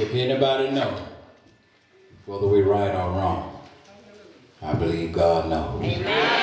If anybody knows whether we right or wrong, I believe God knows. Amen.